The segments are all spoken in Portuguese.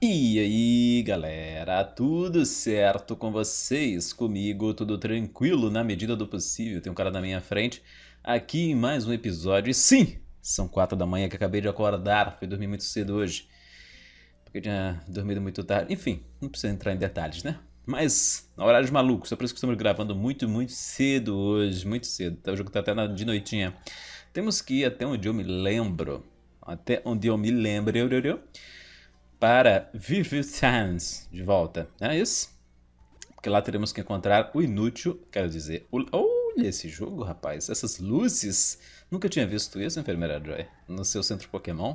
E aí, galera, tudo certo com vocês? Comigo, tudo tranquilo na medida do possível. Tem um cara na minha frente aqui em mais um episódio. E sim, são quatro da manhã que acabei de acordar. Fui dormir muito cedo hoje, porque tinha dormido muito tarde. Enfim, não precisa entrar em detalhes, né? Mas, na horário de maluco, só por isso que estamos gravando muito, muito cedo hoje, muito cedo. O jogo tá até de noitinha. Temos que ir até onde eu me lembro. Até onde eu me lembro. Para Vivid Sands de volta, é isso? Porque lá teremos que encontrar o inútil, quero dizer, o... olha esse jogo, rapaz, essas luzes, nunca tinha visto isso, Enfermeira Joy, no seu centro Pokémon,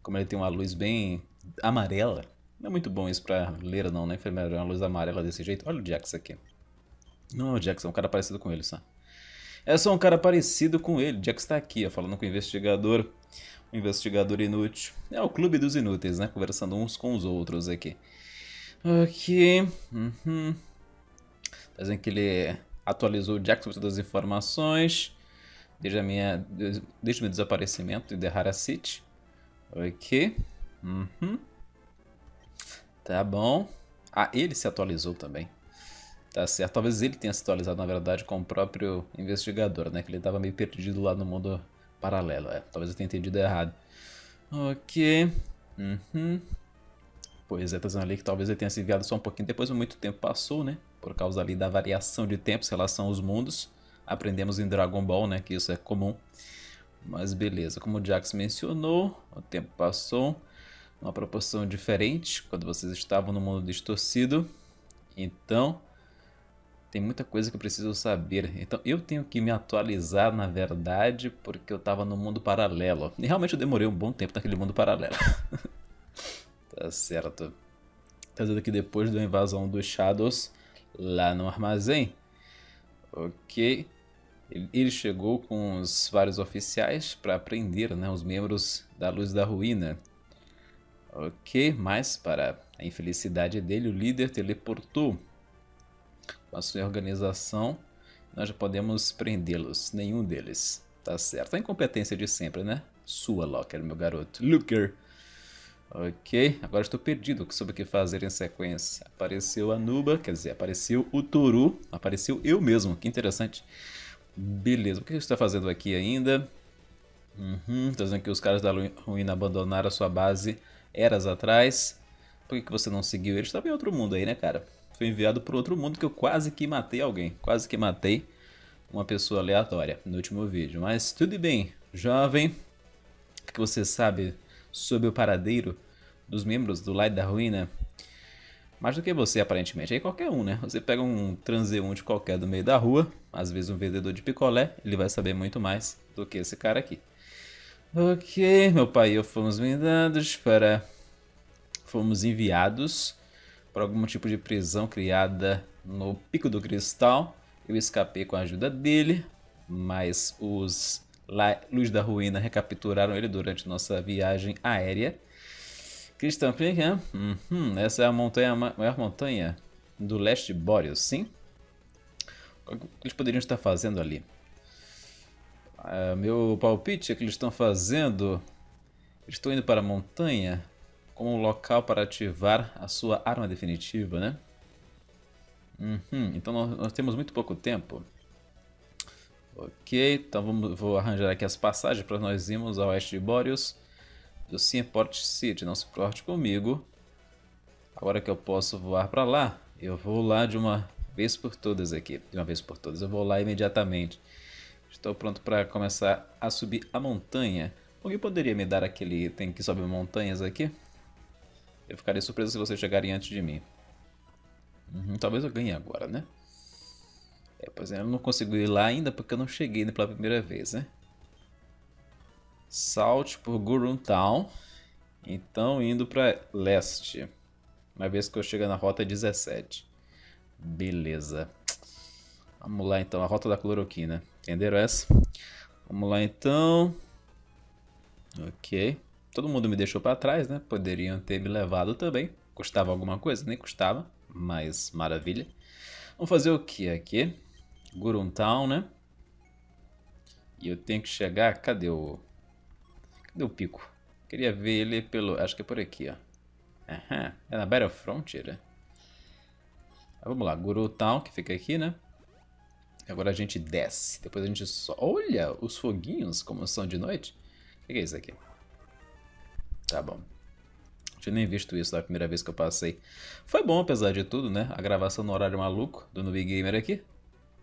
como ele tem uma luz bem amarela, não é muito bom isso pra ler não, né, Enfermeira Joy, uma luz amarela desse jeito, olha o Jax aqui, não é o Jax, é um cara parecido com ele só. É só um cara parecido com ele, Jax tá aqui, ó, falando com o investigador, investigador inútil. É o clube dos inúteis, né? Conversando uns com os outros aqui. Ok. Uhum. Dizem que ele atualizou o Jackson com todas as informações. Desde, a minha, desde o meu desaparecimento em The City. Ok. Uhum. Tá bom. Ah, ele se atualizou também. Tá certo. Talvez ele tenha se atualizado, na verdade, com o próprio investigador, né? Que ele estava meio perdido lá no mundo paralelo, é. Talvez eu tenha entendido errado. Ok. Uhum. Pois é, tá dizendo ali que talvez ele tenha se enviado só um pouquinho depois, muito tempo passou, né? Por causa ali da variação de tempos em relação aos mundos. Aprendemos em Dragon Ball, né? Que isso é comum. Mas beleza, como o Jax mencionou, o tempo passou uma proporção diferente quando vocês estavam no mundo distorcido. Então, tem muita coisa que eu preciso saber. Então eu tenho que me atualizar, na verdade, porque eu estava no mundo paralelo. E realmente eu demorei um bom tempo naquele mundo paralelo. tá certo. Tá dizendo que depois da invasão dos Shadows lá no armazém. Ok. Ele chegou com os vários oficiais para prender né, os membros da Luz da Ruína. Ok, mas para a infelicidade dele, o líder teleportou com a sua organização, nós já podemos prendê-los, nenhum deles. Tá certo. A incompetência de sempre, né? Sua, Locker, meu garoto. Looker. Ok, agora estou perdido sobre o que fazer em sequência. Apareceu a Nuba, quer dizer, apareceu o Toru, apareceu eu mesmo, que interessante. Beleza, o que você está fazendo aqui ainda? Uhum, tá dizendo que os caras da ruína abandonaram a sua base eras atrás. Por que, que você não seguiu eles? Estava em outro mundo aí, né, cara? Foi enviado para outro mundo que eu quase que matei alguém. Quase que matei uma pessoa aleatória no último vídeo. Mas tudo bem, jovem. O que você sabe sobre o paradeiro dos membros do Light da Ruína? Mais do que você, aparentemente. Aí qualquer um, né? Você pega um transeunte qualquer do meio da rua, às vezes um vendedor de picolé, ele vai saber muito mais do que esse cara aqui. Ok, meu pai eu fomos enviados para... Fomos enviados por algum tipo de prisão criada no Pico do Cristal. Eu escapei com a ajuda dele, mas os Luz da Ruína recapturaram ele durante nossa viagem aérea. Cristão Pinkham, uhum, essa é a montanha, maior montanha do leste de sim? O que eles poderiam estar fazendo ali? Uh, meu palpite é que eles estão fazendo... Eles estão indo para a montanha como um local para ativar a sua arma definitiva, né? Uhum, então nós, nós, temos muito pouco tempo. Ok, então vamos, vou arranjar aqui as passagens para nós irmos ao oeste de Boreus do Seaport City. Não se importe comigo. Agora que eu posso voar para lá, eu vou lá de uma vez por todas aqui. De uma vez por todas, eu vou lá imediatamente. Estou pronto para começar a subir a montanha. Alguém poderia me dar aquele item que sobe montanhas aqui? Eu ficaria surpreso se vocês chegarem antes de mim. Uhum, talvez eu ganhe agora, né? É, pois é, eu não consigo ir lá ainda porque eu não cheguei pela primeira vez, né? Salte por Gurun Town. Então, indo para leste. Uma vez que eu chego na rota 17. Beleza. Vamos lá então, a rota da cloroquina. Entenderam essa? Vamos lá então. Ok. Todo mundo me deixou para trás, né? Poderiam ter me levado também. Custava alguma coisa? Nem custava, mas maravilha. Vamos fazer o que aqui? Gurun Town, né? E eu tenho que chegar... Cadê o... Cadê o pico? Queria ver ele pelo... Acho que é por aqui, ó. Aham, é na Battlefront, né? Vamos lá, Guru Town, que fica aqui, né? Agora a gente desce. Depois a gente só... Olha os foguinhos como são de noite. O que é isso aqui? Tá bom. Tinha nem visto isso da primeira vez que eu passei. Foi bom, apesar de tudo, né? A gravação no horário maluco do Noob Gamer aqui.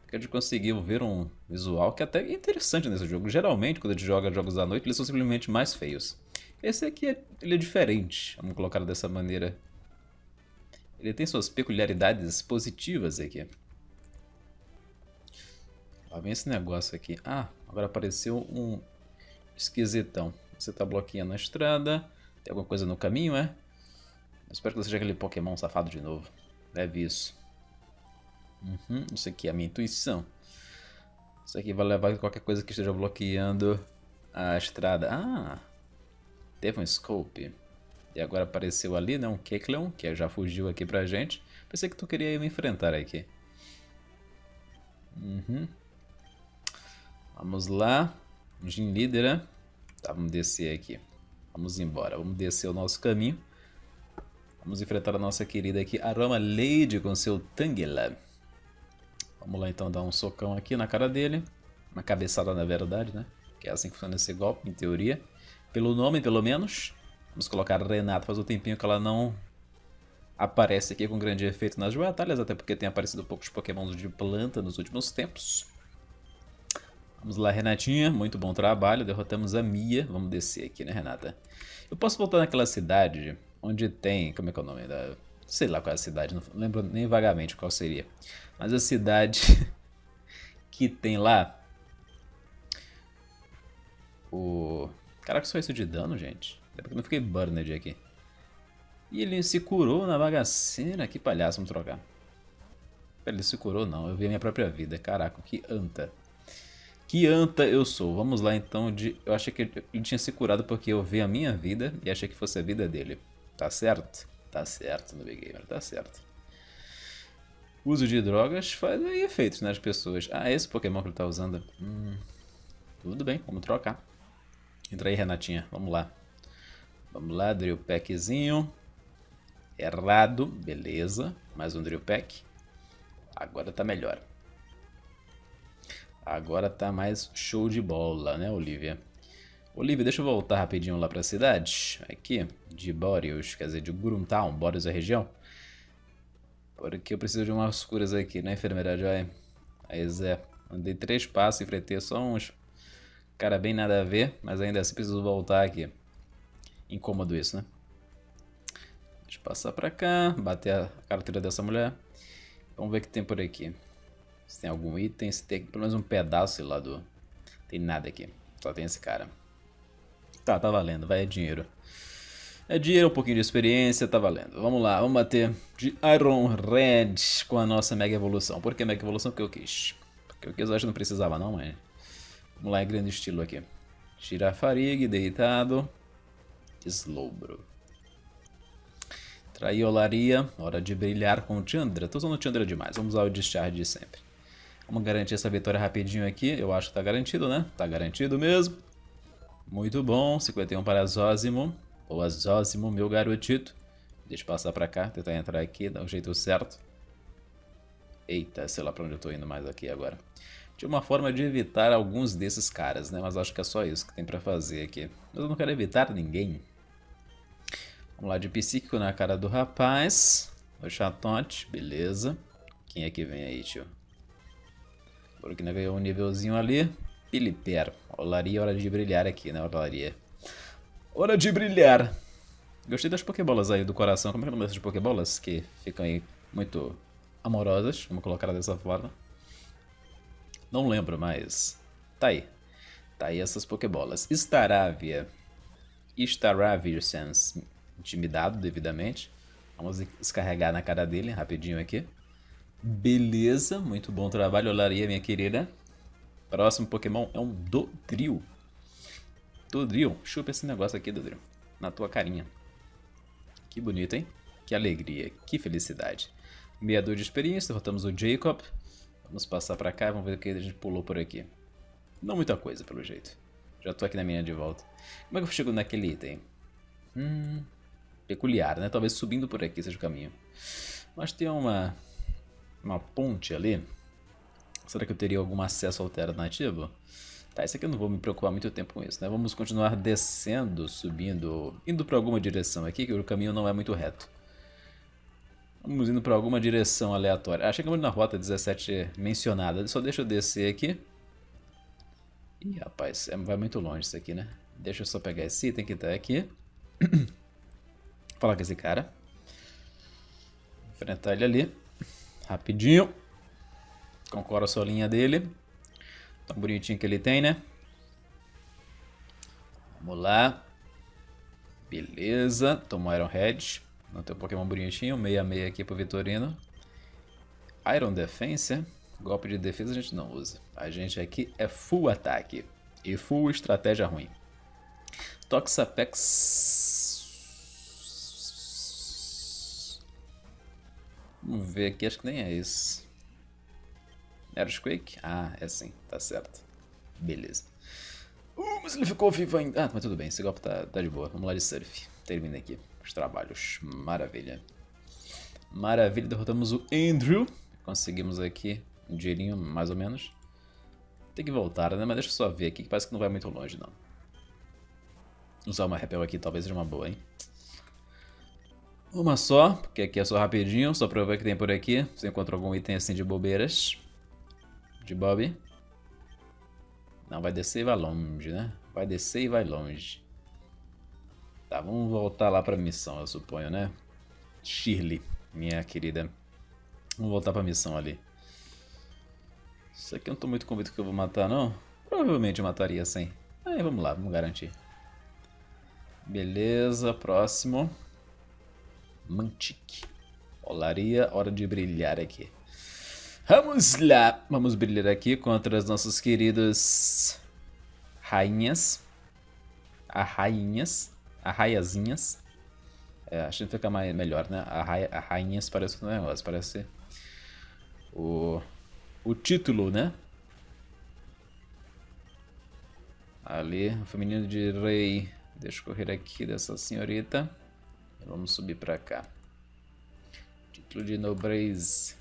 Que a gente conseguiu ver um visual que é até interessante nesse jogo. Geralmente, quando a gente joga jogos à noite, eles são simplesmente mais feios. Esse aqui é, ele é diferente, vamos colocar dessa maneira. Ele tem suas peculiaridades positivas aqui. Lá vem esse negócio aqui. Ah, agora apareceu um esquisitão. Você tá bloqueando a estrada. Tem alguma coisa no caminho, é? Eu espero que não seja aquele Pokémon safado de novo. Leve isso. Uhum, isso aqui é a minha intuição. Isso aqui vai levar qualquer coisa que esteja bloqueando a estrada. Ah, teve um Scope. E agora apareceu ali, né, um Kecleon, que já fugiu aqui pra gente. Pensei que tu queria me enfrentar aqui. Uhum. Vamos lá. Gym Líder, né? Tá, vamos descer aqui. Vamos embora. Vamos descer o nosso caminho. Vamos enfrentar a nossa querida aqui, Aroma Lady, com seu Tangela. Vamos lá então dar um socão aqui na cara dele. Uma cabeçada na verdade, né? Que é assim que funciona esse golpe, em teoria. Pelo nome, pelo menos. Vamos colocar Renata, faz um tempinho que ela não aparece aqui com grande efeito nas batalhas, até porque tem aparecido poucos pokémons de planta nos últimos tempos. Vamos lá, Renatinha, muito bom trabalho, derrotamos a Mia. Vamos descer aqui, né, Renata? Eu posso voltar naquela cidade onde tem... como é que é o nome da... sei lá qual é a cidade, não lembro nem vagamente qual seria. Mas a cidade que tem lá... O... Caraca, só isso de dano, gente. É porque eu não fiquei burned aqui. E ele se curou na bagaceira. Que palhaço, vamos trocar. Ele se curou não, eu vi a minha própria vida. Caraca, que anta. Que anta eu sou. Vamos lá então de... Eu achei que ele tinha se curado porque eu vi a minha vida e achei que fosse a vida dele. Tá certo? Tá certo no Big Gamer, tá certo. uso de drogas faz aí efeitos nas pessoas. Ah, esse Pokémon que ele tá usando. Hum, tudo bem, vamos trocar. Entra aí, Renatinha. Vamos lá. Vamos lá, Drill Packzinho. Errado, beleza. Mais um Drill Pack. Agora tá melhor. Agora tá mais show de bola, né, Olivia? Olivia, deixa eu voltar rapidinho lá pra cidade. Aqui, de Boreos, quer dizer, de Gruntown, Boreos é a região. Porque eu preciso de umas curas aqui, né, enfermeira Joy? Aí, Zé, andei três passos, enfrentei só uns cara bem nada a ver, mas ainda assim preciso voltar aqui. Incômodo isso, né? Deixa eu passar pra cá, bater a carteira dessa mulher. Vamos ver o que tem por aqui. Se tem algum item, se tem pelo menos um pedaço lá do... Tem nada aqui, só tem esse cara. Tá, tá valendo, vai, é dinheiro. É dinheiro, um pouquinho de experiência, tá valendo. Vamos lá, vamos bater de Iron Red com a nossa Mega Evolução. Por que Mega Evolução? Porque eu quis. Porque eu quis, eu acho que não precisava não, mas... Vamos lá, em grande estilo aqui. Girafarig, deitado. Slowbro. Traiolaria, hora de brilhar com o Chandra. Tô usando o Chandra demais, vamos usar o Discharge de sempre. Vamos garantir essa vitória rapidinho aqui. Eu acho que tá garantido, né? Tá garantido mesmo. Muito bom, 51 para Zózimo. Boa Zózimo, meu garotito. Deixa eu passar pra cá, tentar entrar aqui, dar o um jeito certo. Eita, sei lá pra onde eu tô indo mais aqui agora. Tinha uma forma de evitar alguns desses caras, né? Mas acho que é só isso que tem pra fazer aqui. Mas eu não quero evitar ninguém. Vamos lá de psíquico na cara do rapaz. O chatote, beleza. Quem é que vem aí, tio? Porque ganhou um nívelzinho ali. Piliper. Olaria, hora de brilhar aqui, né? Olaria. Hora de brilhar. Gostei das pokebolas aí do coração. Como é que é o nome dessas pokebolas? Que ficam aí muito amorosas. Vamos colocar dessa forma. Não lembro, mas... Tá aí. Tá aí essas pokebolas. Staravia. Staravirsens. Intimidado devidamente. Vamos descarregar na cara dele rapidinho aqui. Beleza, muito bom trabalho, Olaria, minha querida. Próximo Pokémon é um Dodrio. Dodrio, chupa esse negócio aqui, Dodrio. Na tua carinha. Que bonito, hein? Que alegria, que felicidade. Meador de experiência, derrotamos o Jacob. Vamos passar pra cá vamos ver o que a gente pulou por aqui. Não muita coisa, pelo jeito. Já tô aqui na minha de volta. Como é que eu chego naquele item? Hum... peculiar, né? Talvez subindo por aqui seja o caminho. Mas tem uma, uma ponte ali. Será que eu teria algum acesso alternativo? Tá, isso aqui eu não vou me preocupar muito tempo com isso, né? Vamos continuar descendo, subindo, indo para alguma direção aqui, que o caminho não é muito reto. Vamos indo para alguma direção aleatória. Ah, chegamos na rota 17 mencionada. Só deixa eu descer aqui. Ih, rapaz, é, vai muito longe isso aqui, né? Deixa eu só pegar esse item que tá aqui. Falar com esse cara. Enfrentar ele ali. Rapidinho. Com a coraçolinha dele. Tão bonitinho que ele tem, né? Vamos lá. Beleza. Tomou Iron Head. Não tem um Pokémon bonitinho. 66 aqui pro Vitorino. Iron Defense. Golpe de defesa a gente não usa. A gente aqui é full ataque. E full estratégia ruim. Toxapex. Vamos ver aqui, acho que nem é isso. Earthquake? Ah, é sim, tá certo. Beleza. Uh, mas ele ficou vivo ainda. Ah, mas tudo bem, esse golpe tá, tá de boa. Vamos lá de surf. Termina aqui os trabalhos. Maravilha. Maravilha, derrotamos o Andrew. Conseguimos aqui um dinheirinho, mais ou menos. Tem que voltar, né? Mas deixa eu só ver aqui, que parece que não vai muito longe, não. Usar uma repel aqui talvez seja uma boa, hein? Uma só, porque aqui é só rapidinho, só pra ver o que tem por aqui. Se encontra algum item assim de bobeiras. De Bob. Não, vai descer e vai longe, né? Vai descer e vai longe. Tá, vamos voltar lá pra missão, eu suponho, né? Shirley, minha querida. Vamos voltar pra missão ali. Isso aqui eu não tô muito convicto que eu vou matar, não. Provavelmente eu mataria sem. Aí, vamos lá, vamos garantir. Beleza, próximo. Mantic. Olaria, hora de brilhar aqui. Vamos lá. Vamos brilhar aqui contra as nossas queridas rainhas. Arrainhas. Arraiazinhas. É, acho que fica mais, melhor, né? Arraia, arrainhas parece um negócio. Parece o o título, né? Ali, o feminino de rei. Deixa eu correr aqui dessa senhorita. Vamos subir pra cá. Título de nobreza.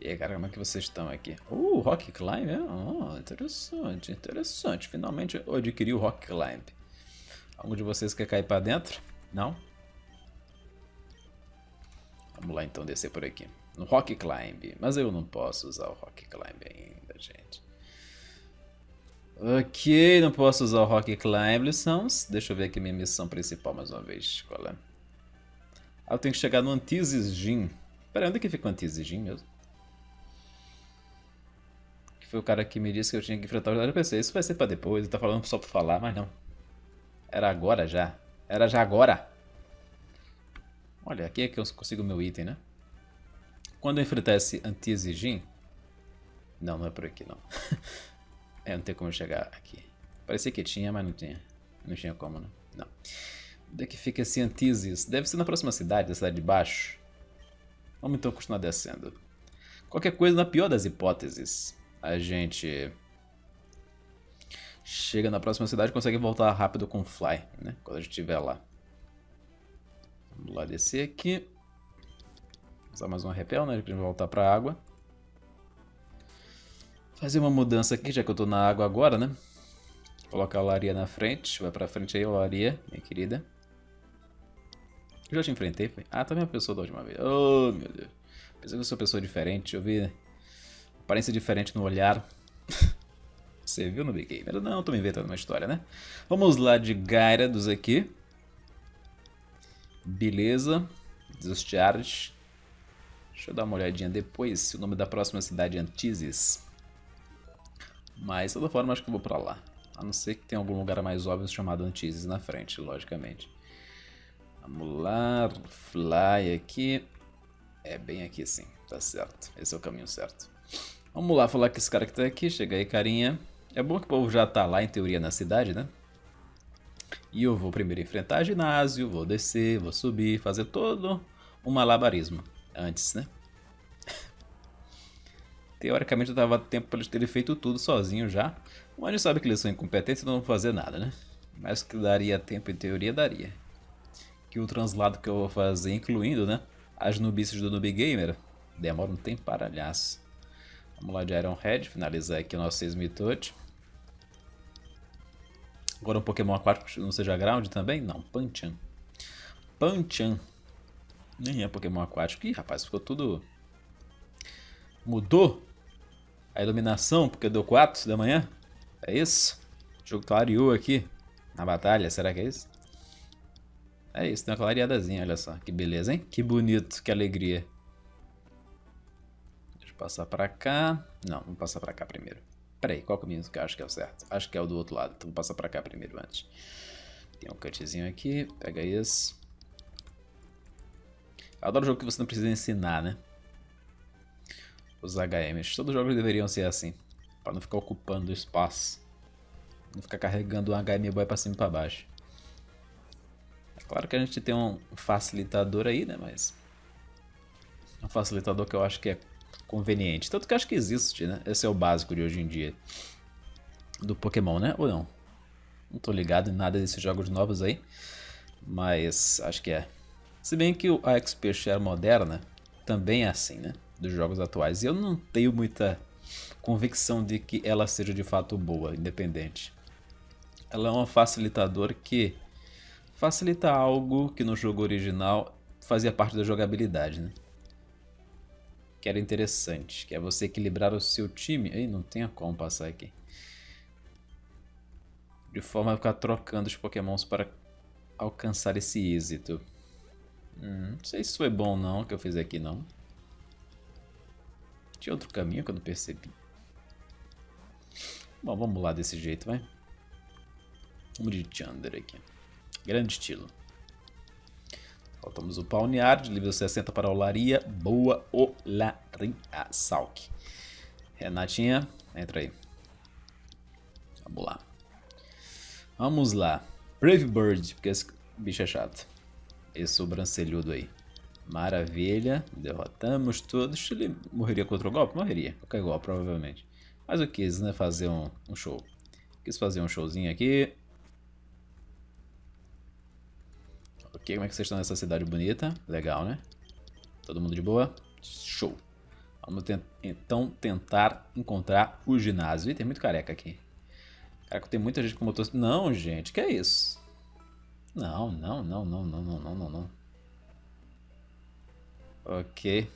E aí, cara, como é que vocês estão aqui? Uh, Rock Climb, é? Oh, interessante, interessante. Finalmente eu adquiri o Rock Climb. Algum de vocês quer cair pra dentro? Não? Vamos lá então descer por aqui no Rock Climb, mas eu não posso usar o Rock Climb ainda, gente. Ok, não posso usar o Rock Climb, lições. Deixa eu ver aqui minha missão principal mais uma vez. Qual é? Ah, eu tenho que chegar no Antises Gin. Pera, onde é que fica o Antises Gin mesmo? Que foi o cara que me disse que eu tinha que enfrentar o Eu pensei, isso vai ser pra depois, ele tá falando só pra falar, mas não. Era agora já. Era já agora. Olha, aqui é que eu consigo meu item, né? Quando eu enfrentar esse anti-exigim... Não, não é por aqui não. é, não tem como chegar aqui. Parecia que tinha, mas não tinha. Não tinha como, não. Não. Onde é que fica esse Antises? Deve ser na próxima cidade, na cidade de baixo. Vamos então continuar descendo. Qualquer coisa, na pior das hipóteses, a gente chega na próxima cidade e consegue voltar rápido com o Fly, né? Quando a gente estiver lá. Vamos lá descer aqui. Usar mais uma repel, né? Pra voltar pra água. Fazer uma mudança aqui, já que eu tô na água agora, né? Colocar a Laria na frente. Vai pra frente aí, Laria, minha querida. Eu já te enfrentei, foi? Ah, também tá uma pessoa da última vez. Oh, meu Deus. Pensei que eu sou pessoa diferente. Eu vi aparência diferente no olhar. Você viu no Big Game? Não, tô me inventando uma história, né? Vamos lá de Gyarados aqui. Beleza. Discharge. Deixa eu dar uma olhadinha depois o nome da próxima cidade é Antises. Mas, de toda forma, acho que eu vou pra lá. A não ser que tenha algum lugar mais óbvio chamado Antises na frente, logicamente. Vamos lá, fly aqui. É bem aqui sim, tá certo. Esse é o caminho certo. Vamos lá falar com esse cara que tá aqui. Chega aí, carinha. É bom que o povo já tá lá, em teoria, na cidade, né? E eu vou primeiro enfrentar ginásio, vou descer, vou subir, fazer todo um malabarismo antes, né? Teoricamente eu dava tempo para eles terem feito tudo sozinho já. Mas a gente sabe que eles são incompetentes e não vão fazer nada, né? Mas que daria tempo em teoria, daria. que o translado que eu vou fazer, incluindo, né? As nubices do Noob Gamer. Demora um tempo paralhaço. Vamos lá de Iron Head, finalizar aqui o nosso Seismitoad. Agora um Pokémon aquático não seja Ground também? Não, Panchan. Panchan. Nem é Pokémon aquático. Ih, rapaz, ficou tudo... Mudou a iluminação porque deu 4 da manhã? É isso? O jogo clareou aqui na batalha, será que é isso? É isso, tem uma clareadazinha, olha só. Que beleza, hein? Que bonito, que alegria. Deixa eu passar pra cá. Não, vamos passar pra cá primeiro. Pera aí, qual caminho que eu acho que é o certo? Acho que é o do outro lado, então vou passar pra cá primeiro antes. Tem um cutzinho aqui, pega isso. Eu adoro jogo que você não precisa ensinar, né? Os HMs. Todos os jogos deveriam ser assim. Pra não ficar ocupando espaço. Não ficar carregando um HM boy pra cima e pra baixo. É claro que a gente tem um facilitador aí, né? Mas... Um facilitador que eu acho que é conveniente. Tanto que acho que existe, né? Esse é o básico de hoje em dia. Do Pokémon, né? Ou não? Não tô ligado em nada desses jogos novos aí. Mas acho que é. Se bem que a XP Share moderna também é assim, né? Dos jogos atuais. E eu não tenho muita convicção de que ela seja de fato boa, independente. Ela é um facilitador que facilita algo que no jogo original fazia parte da jogabilidade, né? Que era interessante, que é você equilibrar o seu time. Ei, não tem como passar aqui. De forma a ficar trocando os pokémons para alcançar esse êxito. Hum, não sei se foi bom não que eu fiz aqui não. Tinha outro caminho que eu não percebi. Bom, vamos lá desse jeito, vai. Vamos de Chander aqui. Grande estilo. Faltamos o Pawniard, nível 60 para a Olaria. Boa Olaria Salk. Renatinha, entra aí. Vamos lá. Vamos lá. Brave Bird, porque esse bicho é chato. Esse sobrancelhudo aí. Maravilha. Derrotamos todos. Ele morreria contra o golpe? Morreria. Qualquer golpe, provavelmente. Mas eu quis, né, fazer um, um show. Quis fazer um showzinho aqui. Ok, como é que vocês estão nessa cidade bonita? Legal, né? Todo mundo de boa? Show. Vamos então tentar encontrar o ginásio. Ih, tem muito careca aqui. Caraca, tem muita gente com motor... Não, gente, que é isso? Não, não, não, não, não, não, não, não, não. Ok.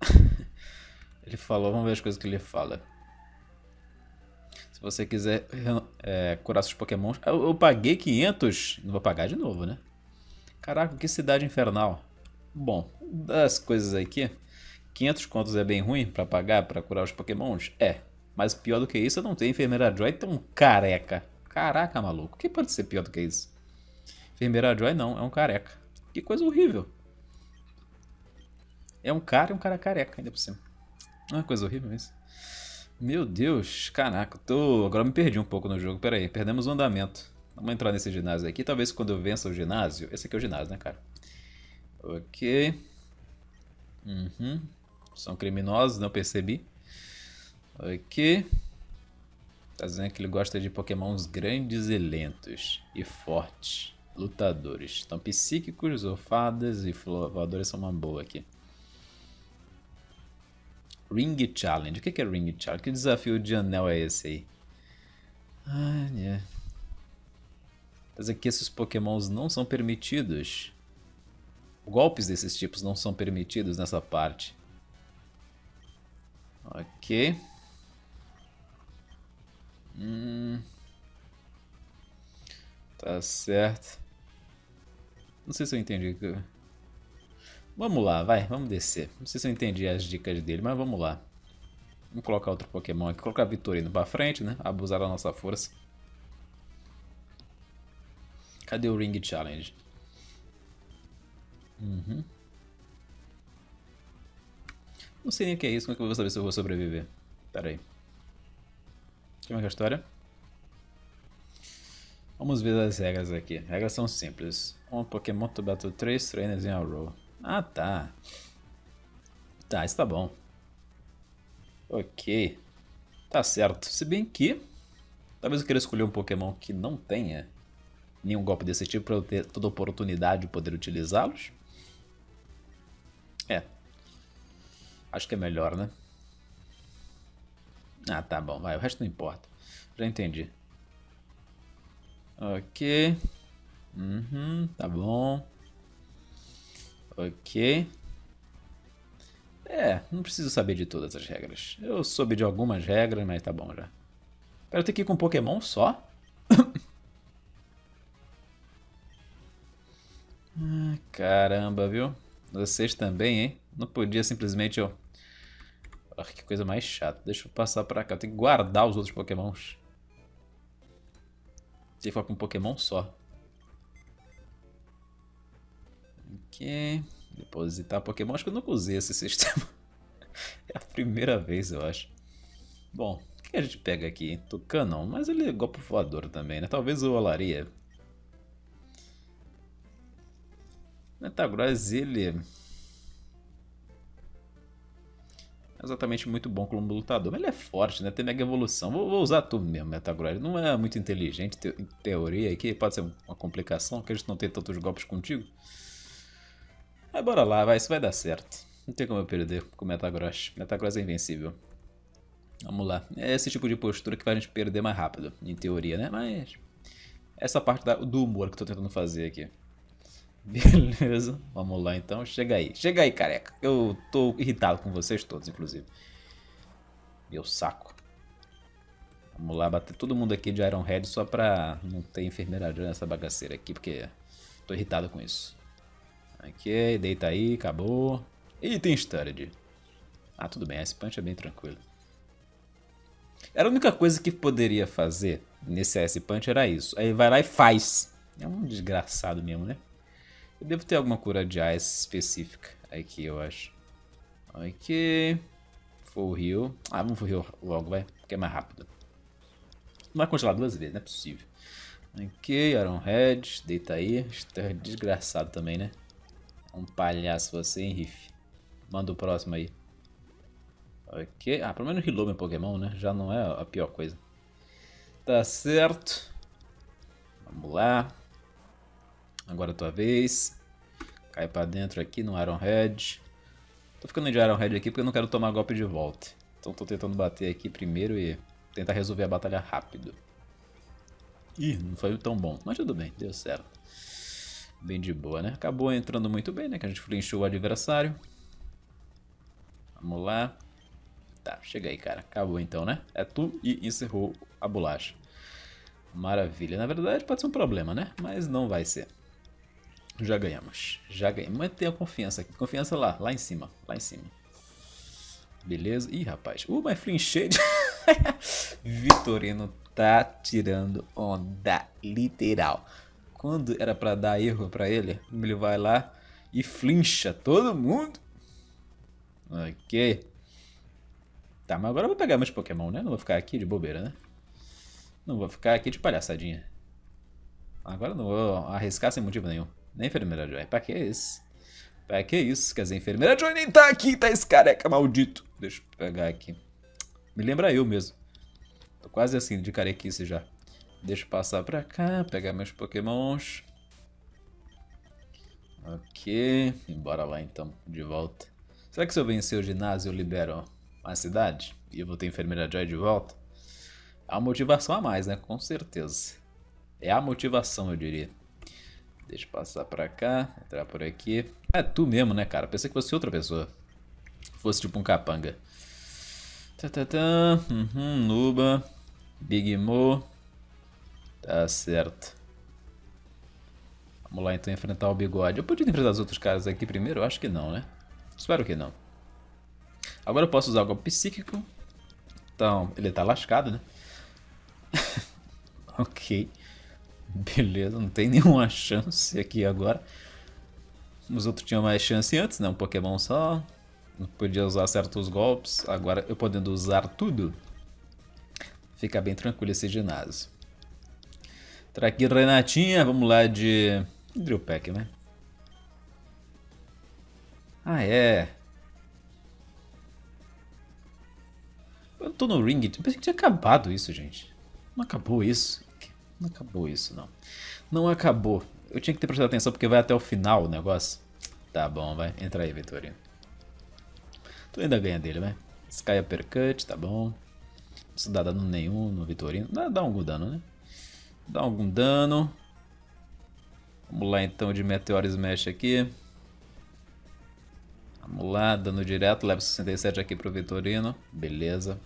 ele falou, vamos ver as coisas que ele fala você quiser é, curar seus pokémons. Eu, eu, paguei 500, não vou pagar de novo, né? Caraca, que cidade infernal. Bom, das coisas aqui, 500 contos é bem ruim para pagar para curar os pokémons? É, mas pior do que isso eu não tenho enfermeira Joy tão careca. Caraca, maluco, o que pode ser pior do que isso? Enfermeira Joy não, é um careca. Que coisa horrível. É um cara e um cara careca ainda por cima. Não é coisa horrível isso? Meu Deus, caraca, tô... agora me perdi um pouco no jogo. Pera aí, perdemos o andamento. Vamos entrar nesse ginásio aqui. Talvez quando eu vença o ginásio... Esse aqui é o ginásio, né, cara? Ok. Uhum. São criminosos, não percebi. Ok. Tá dizendo que ele gosta de pokémons grandes e lentos. E fortes. Lutadores. Então psíquicos, fadas e voadores são uma boa aqui. Ring Challenge. O que é Ring Challenge? Que desafio de anel é esse aí? Ah, é. Mas aqui esses pokémons não são permitidos. Golpes desses tipos não são permitidos nessa parte. Ok. Hum. Tá certo. Não sei se eu entendi. Vamos lá, vai, vamos descer. Não sei se eu entendi as dicas dele, mas vamos lá. Vamos colocar outro Pokémon aqui. Colocar Vitorino pra frente, né? Abusar da nossa força. Cadê o Ring Challenge? Uhum. Não sei nem o que é isso, como é que eu vou saber se eu vou sobreviver? Pera aí. Como é que a história? Vamos ver as regras aqui. As regras são simples. Um Pokémon to battle 3 trainers in a row. Ah, tá. Tá, isso tá bom. Ok. Tá certo. Se bem que... Talvez eu queira escolher um Pokémon que não tenha nenhum golpe desse tipo para eu ter toda oportunidade de poder utilizá-los. É. Acho que é melhor, né? Ah, tá bom, vai. O resto não importa. Já entendi. Ok. Uhum, tá bom. Ok. É, não preciso saber de todas as regras. Eu soube de algumas regras, mas tá bom já. Quero ter que ir com Pokémon só? ah, caramba, viu? Vocês também, hein? Não podia simplesmente... Ó... Oh, que coisa mais chata. Deixa eu passar pra cá. Eu tenho que guardar os outros Pokémons. Que ficar com um Pokémon só. Ok. Depositar Pokémon. Acho que eu nunca usei esse sistema. é a primeira vez, eu acho. Bom, o que a gente pega aqui? Tucanon, mas ele é golpe voador também, né? Talvez o Olaria. Metagross, ele exatamente muito bom como lutador. Mas ele é forte, né? Tem mega evolução. Vou, vou usar tudo mesmo, Metagross. Não é muito inteligente, te, em teoria aqui. Pode ser uma complicação, que a gente não tem tantos golpes contigo. Mas bora lá, vai. Isso vai dar certo. Não tem como eu perder com o Metagross. Metagross é invencível. Vamos lá. É esse tipo de postura que faz a gente perder mais rápido, em teoria, né? Mas... Essa parte da, do humor que eu tô tentando fazer aqui. Beleza, vamos lá então. Chega aí, chega aí, careca. Eu tô irritado com vocês todos, inclusive. Meu saco. Vamos lá, bater todo mundo aqui de Iron Head só pra não ter enfermeira nessa bagaceira aqui, porque tô irritado com isso. Ok, deita aí, acabou. E tem Sturdy. Ah, tudo bem, esse punch é bem tranquilo. Era a única coisa que poderia fazer nesse S Punch era isso. Aí vai lá e faz. É um desgraçado mesmo, né? Eu devo ter alguma cura de ice específica aqui, eu acho. Ok. Full heal. Ah, vamos full heal logo, vai. Porque é mais rápido. Não vai congelar duas vezes, não é possível. Ok, Iron Head. Deita aí. Está desgraçado também, né? Um palhaço você, hein, Riff? Manda o próximo aí. Ok. Ah, pelo menos healou meu Pokémon, né? Já não é a pior coisa. Tá certo. Vamos lá. Agora é tua vez. Cai pra dentro aqui no Iron Head. Tô ficando de Iron Head aqui porque eu não quero tomar golpe de volta. Então tô tentando bater aqui primeiro e tentar resolver a batalha rápido. Ih, não foi tão bom, mas tudo bem, deu certo. Bem de boa, né? Acabou entrando muito bem, né? Que a gente flinchou o adversário. Vamos lá. Tá, chega aí, cara. Acabou então, né? É tu e encerrou a bolacha. Maravilha. Na verdade pode ser um problema, né? Mas não vai ser. Já ganhamos. Já ganhamos. Mas tenha confiança. Confiança lá, lá em cima. Lá em cima. Beleza. Ih, rapaz. Uh, mas flinchade. Vitorino tá tirando onda. Literal. Quando era pra dar erro pra ele, ele vai lá e flincha todo mundo. Ok. Tá, mas agora eu vou pegar meus Pokémon, né? Não vou ficar aqui de bobeira, né? Não vou ficar aqui de palhaçadinha. Agora não vou arriscar sem motivo nenhum. Nem enfermeira Joy. Pra que isso? Pra que isso? Quer dizer, enfermeira Joy nem tá aqui, tá esse careca maldito. Deixa eu pegar aqui. Me lembra eu mesmo. Tô quase assim, de carequice já. Deixa eu passar pra cá, pegar meus pokémons. Ok, embora lá então, de volta. Será que se eu vencer o ginásio eu libero a cidade? E eu vou ter enfermeira Joy de volta? Há uma motivação a mais, né? Com certeza. É a motivação, eu diria. Deixa eu passar pra cá, entrar por aqui. É tu mesmo, né, cara? Pensei que fosse outra pessoa. Fosse tipo um capanga. Tatatã, uhum, Nuba, Big Mo. Tá certo. Vamos lá então enfrentar o bigode. Eu podia enfrentar os outros caras aqui primeiro? Eu acho que não, né? Espero que não. Agora eu posso usar o golpe psíquico. Então, ele tá lascado, né? ok. Beleza, não tem nenhuma chance aqui agora. Os outros tinham mais chance antes, né? Um Pokémon só. Não podia usar certos golpes. Agora eu podendo usar tudo. Fica bem tranquilo esse ginásio. Tra aqui Renatinha, vamos lá de Drill Pack, né? Ah, é. Eu tô no ring. Eu pensei que tinha acabado isso, gente. Não acabou isso. Não acabou isso, não. Não acabou. Eu tinha que ter prestado atenção porque vai até o final o negócio. Tá bom, vai. Entra aí, Vitorino. Tu ainda ganha dele, vai. Sky Uppercut, tá bom. Isso dá dano nenhum no Vitorino. Dá, dá algum dano, né? Dá algum dano. Vamos lá então de Meteor Smash aqui. Vamos lá, dano direto, level 67 aqui pro Vitorino. Beleza.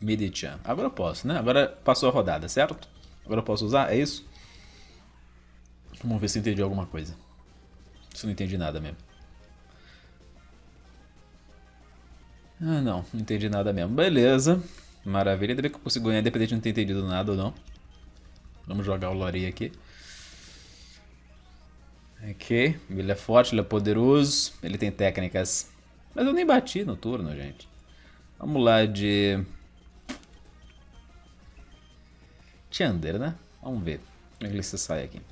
Midi-chan. Agora eu posso, né? Agora passou a rodada, certo? Agora eu posso usar, é isso? Vamos ver se entendi alguma coisa. Se não entendi nada mesmo. Ah, não. Não entendi nada mesmo. Beleza. Maravilha. Ainda bem que eu consigo ganhar, independente de não ter entendido nada ou não. Vamos jogar o Lori aqui. Ok. Ele é forte, ele é poderoso. Ele tem técnicas. Mas eu nem bati no turno, gente. Vamos lá de... Chander, né? Vamos ver. Como é que ele se sai aqui.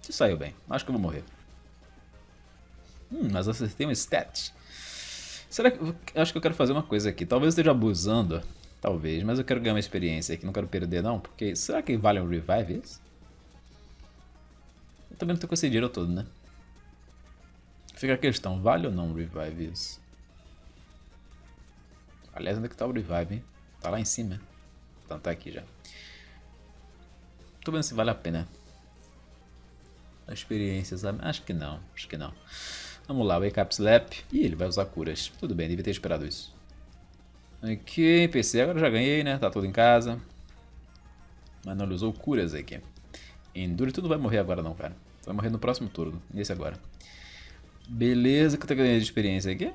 Se saiu bem. Acho que eu vou morrer. Hum, mas tem um stat. Será que... Acho que eu quero fazer uma coisa aqui. Talvez eu esteja abusando. Talvez. Mas eu quero ganhar uma experiência aqui. Não quero perder, não. Porque... Será que vale um revive isso? Eu também não tô com esse dinheiro todo, né? Fica a questão. Vale ou não um revive isso? Aliás, onde é que tá o revive, hein? Tá lá em cima. Então tá aqui já. Tô vendo se vale a pena. Experiências, acho que não, acho que não. Vamos lá, Wake Up Slap. Ih, ele vai usar curas. Tudo bem, devia ter esperado isso. Ok, PC, agora já ganhei, né? Tá tudo em casa. Mas não, ele usou curas aqui. Endure, tu não vai morrer agora não, cara. Tu vai morrer no próximo turno, nesse agora. Beleza, que eu tô ganhando de experiência aqui.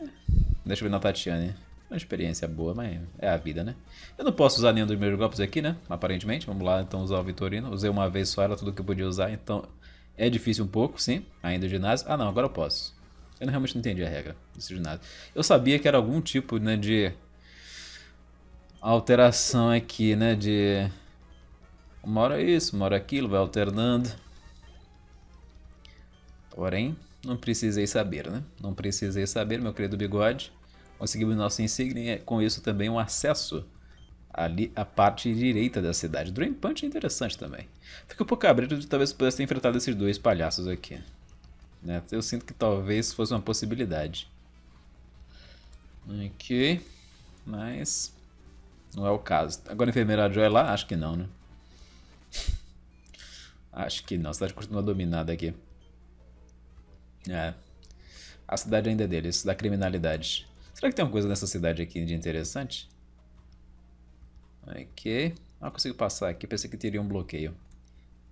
Deixa eu ver na Tatiane. Uma experiência boa, mas é a vida, né? Eu não posso usar nenhum dos meus golpes aqui, né? Aparentemente. Vamos lá, então, usar o Vitorino. Usei uma vez só, era tudo que eu podia usar. Então, é difícil um pouco, sim. Ainda o ginásio. Ah, não, agora eu posso. Eu realmente não entendi a regra desse ginásio. Eu sabia que era algum tipo, né, de... Alteração aqui, né, de... Uma hora isso, uma hora aquilo, vai alternando. Porém, não precisei saber, né? Não precisei saber, meu querido bigode. Conseguimos nossa insígnia com isso também um acesso ali à parte direita da cidade. Drain Punch é interessante também. Fica um pouco cabreiro de talvez pudesse ter enfrentado esses dois palhaços aqui. Né? Eu sinto que talvez fosse uma possibilidade. Ok. Mas... Não é o caso. Agora a enfermeira Joy lá? Acho que não, né? Acho que não. A cidade continua dominada aqui. É. A cidade ainda é deles, da criminalidade. Será que tem uma coisa nessa cidade aqui de interessante? Ok. Ah, consigo passar aqui. Pensei que teria um bloqueio.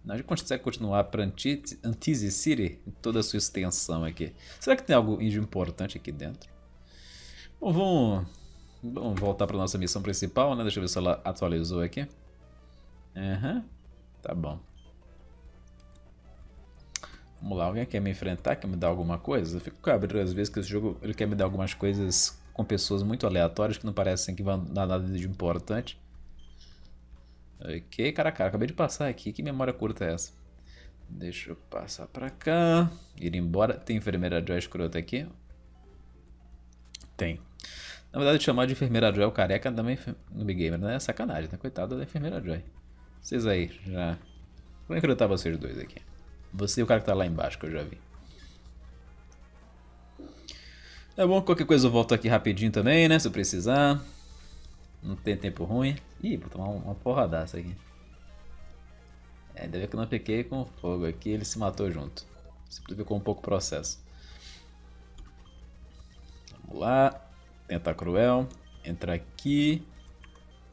A gente consegue continuar para Antise City em toda a sua extensão aqui. Será que tem algo importante aqui dentro? Bom, vamos, vamos voltar para nossa missão principal, né? Deixa eu ver se ela atualizou aqui. Aham. Uhum. Tá bom. Vamos lá, alguém quer me enfrentar? Quer me dar alguma coisa? Eu fico cabreiro às vezes que esse jogo ele quer me dar algumas coisas com pessoas muito aleatórias que não parecem que vão dar nada de importante. Ok, cara, cara, acabei de passar aqui. Que memória curta é essa? Deixa eu passar pra cá. Ir embora. Tem enfermeira Joy escrota aqui? Tem. Na verdade, chamar de enfermeira Joy o careca também no Big Gamer, né? É sacanagem, né? Coitado da enfermeira Joy. Vocês aí, já... Vou recrutar vocês dois aqui. Você e o cara que tá lá embaixo, que eu já vi. É bom, qualquer coisa eu volto aqui rapidinho também, né? Se eu precisar. Não tem tempo ruim. Ih, vou tomar uma porradaça aqui. É, ainda bem que eu não peguei com fogo aqui, ele se matou junto. Simplificou um pouco o processo. Vamos lá. Tentar cruel. Entra aqui.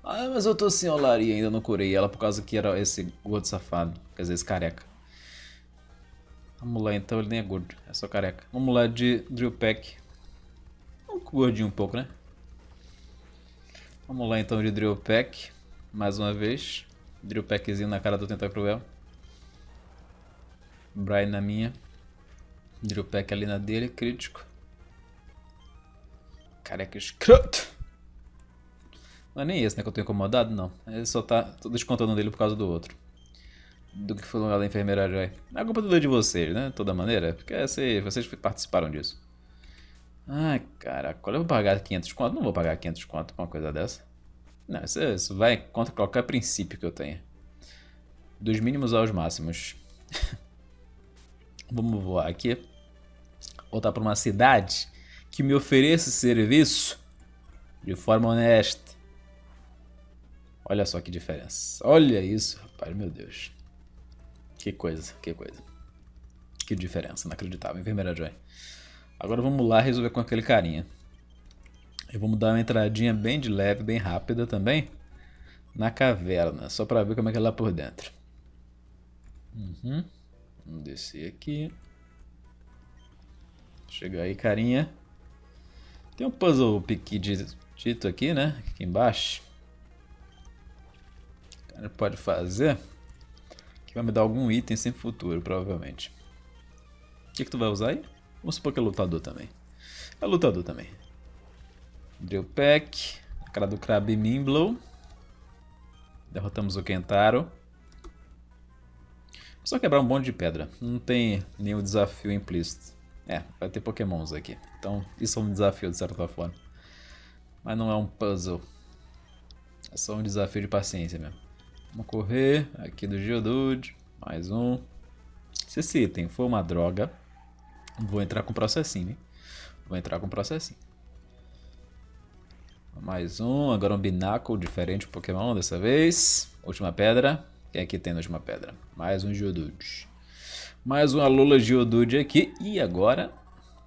Ah, mas eu tô sem olaria ainda, não curei ela por causa que era esse gordo safado. Quer dizer, esse careca. Vamos lá então, ele nem é gordo, é só careca. Vamos lá de Drill Pack. Um gordinho um pouco, né? Vamos lá então de Drill Pack. Mais uma vez. Drill Packzinho na cara do Tentacruel. Brian na minha. Drill Pack ali na dele, crítico. Careca escroto. Não é nem esse, né, que eu tô incomodado, não. Ele só tá... Descontando dele por causa do outro do que foi da enfermeira Joy. A culpa toda é de vocês, né? De toda maneira. Porque vocês participaram disso. Ai, caraca. Eu vou pagar 500 conto? Não vou pagar 500 conto pra uma coisa dessa. Não, isso, isso vai contra qualquer princípio que eu tenha. Dos mínimos aos máximos. Vamos voar aqui. Voltar para uma cidade que me ofereça serviço de forma honesta. Olha só que diferença. Olha isso, rapaz, meu Deus. Que coisa, que coisa. Que diferença, inacreditável. Enfermeira Joy. Agora vamos lá resolver com aquele carinha. E vamos dar uma entradinha bem de leve, bem rápida também. Na caverna, só para ver como é que é lá por dentro. Uhum. Vamos descer aqui. Chega aí, carinha. Tem um puzzle dito aqui, né? Aqui embaixo. O cara pode fazer. Que vai me dar algum item sem futuro, provavelmente. O que, que tu vai usar aí? Vamos supor que é lutador também. É lutador também. Drill Pack. A cara do Crab Mimblow. Derrotamos o Kentaro. Só quebrar um bonde de pedra. Não tem nenhum desafio implícito. É, vai ter pokémons aqui. Então isso é um desafio de certa forma. Mas não é um puzzle. É só um desafio de paciência mesmo. Vamos correr aqui do Geodude. Mais um. Se esse item for uma droga, vou entrar com processinho, hein? Vou entrar com processinho. Mais um, agora um Binacle diferente Pokémon dessa vez. Última pedra. Quem é que tem na última pedra? Mais um Geodude. Mais uma Lula Geodude aqui. E agora,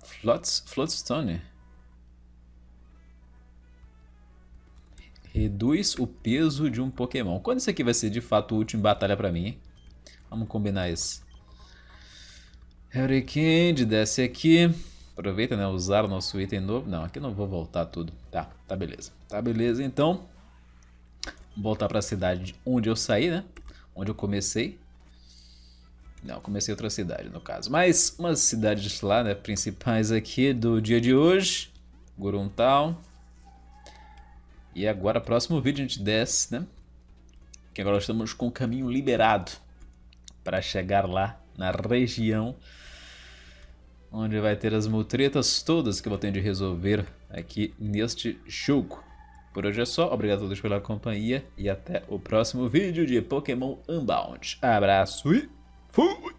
Flots, Floatstone. Reduz o peso de um Pokémon. Quando isso aqui vai ser de fato útil em batalha pra mim? Vamos combinar isso. Hurricane, desce aqui. Aproveita, né? Usar o nosso item novo. Não, aqui não vou voltar tudo. Tá, tá beleza. Tá beleza, então. Voltar pra cidade onde eu saí, né? Onde eu comecei. Não, comecei outra cidade, no caso. Mas umas cidades lá, né? Principais aqui do dia de hoje. Guruntal. E agora, próximo vídeo, a gente desce, né? Que agora estamos com o caminho liberado para chegar lá na região onde vai ter as mutretas todas que eu vou ter de resolver aqui neste jogo. Por hoje é só, obrigado a todos pela companhia e até o próximo vídeo de Pokémon Unbound. Abraço e fui!